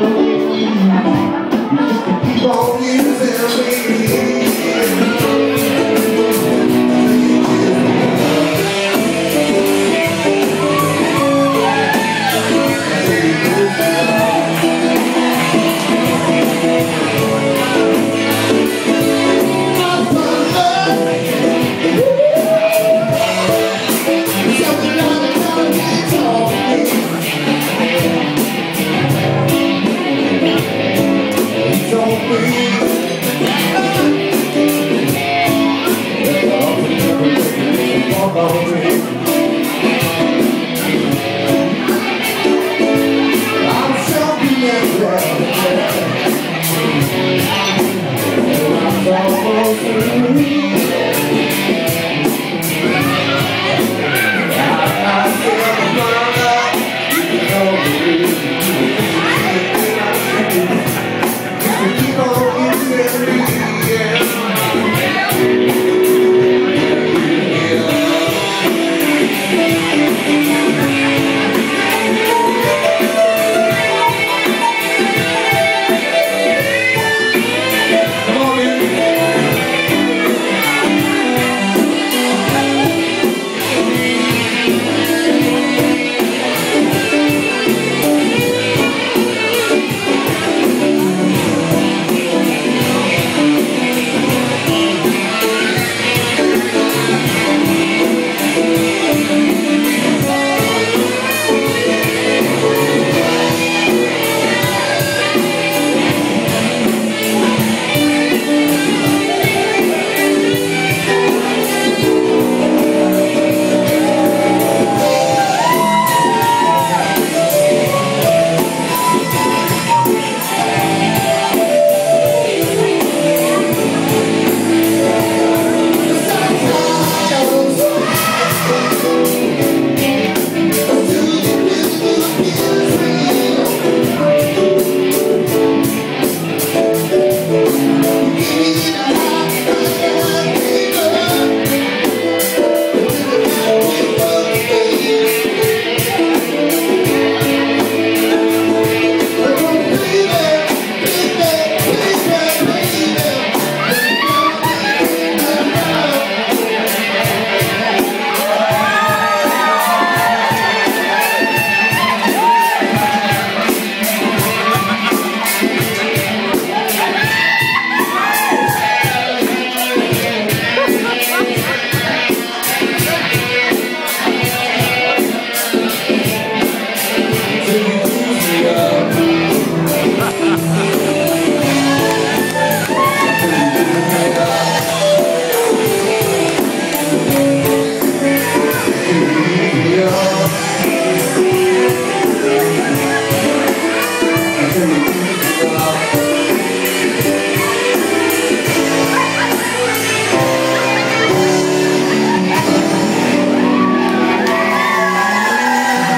free me.